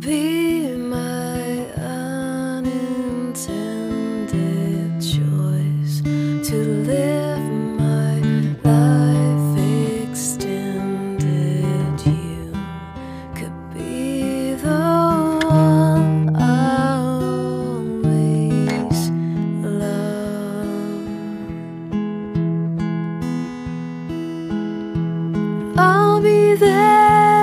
be my unintended choice to live my life extended. You could be the one I always love. I'll be there.